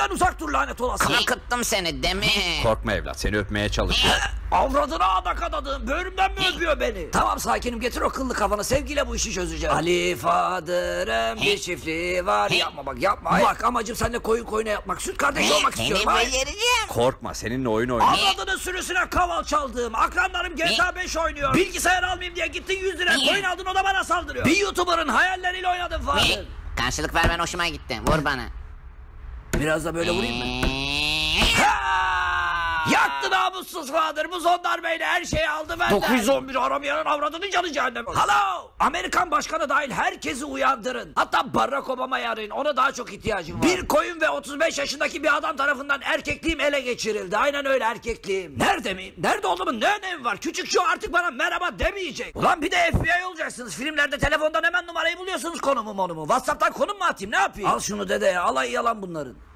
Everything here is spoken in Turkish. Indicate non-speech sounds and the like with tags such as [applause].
Benden uzak dur lanet olası. Korkuttum seni değil mi? Korkma evlat seni öpmeye çalışıyor. [laughs] Avradına adak adadığım böğrümden mi öpüyor beni? Tamam sakinim getir o kıllı kafanı sevgiyle bu işi çözeceğiz. Ali Fadır'ın bir çiftliği var. Yapma bak yapma. Bak amacım seninle koyun koyuna yapmak. Süt kardeşi olmak Seni istiyorum. Hayır. becereceğim. Korkma seninle oyun oynayacağım. Avradının sürüsüne kaval çaldığım. Akranlarım GTA 5 oynuyor. Bilgisayar almayayım diye gittin 100 lira coin aldın o da bana saldırıyor. Bir YouTuber'ın hayalleriyle oynadın Fadır. Karşılık vermen hoşuma gitti. Vur bana. Biraz da böyle vurayım mı? Yaktı namussuz Fadır. Bu zondar beyle her şeyi aldı benden. 911 aramayanın avradının canı cehennem. Hello. Amerikan başkanı dahil herkesi uyandırın. Hatta Barack Obama'yı arayın. Ona daha çok ihtiyacım var. Bir koyun ve 35 yaşındaki bir adam tarafından erkekliğim ele geçirildi. Aynen öyle erkekliğim. Nerede miyim? Nerede olduğumun ne önemi var? Küçük şu artık bana merhaba demeyecek. Ulan bir de FBI olacaksınız. Filmlerde telefondan hemen numarayı buluyorsunuz konumu monumu. Whatsapp'tan konum mu atayım ne yapayım? Al şunu dede ya. Alay yalan bunların.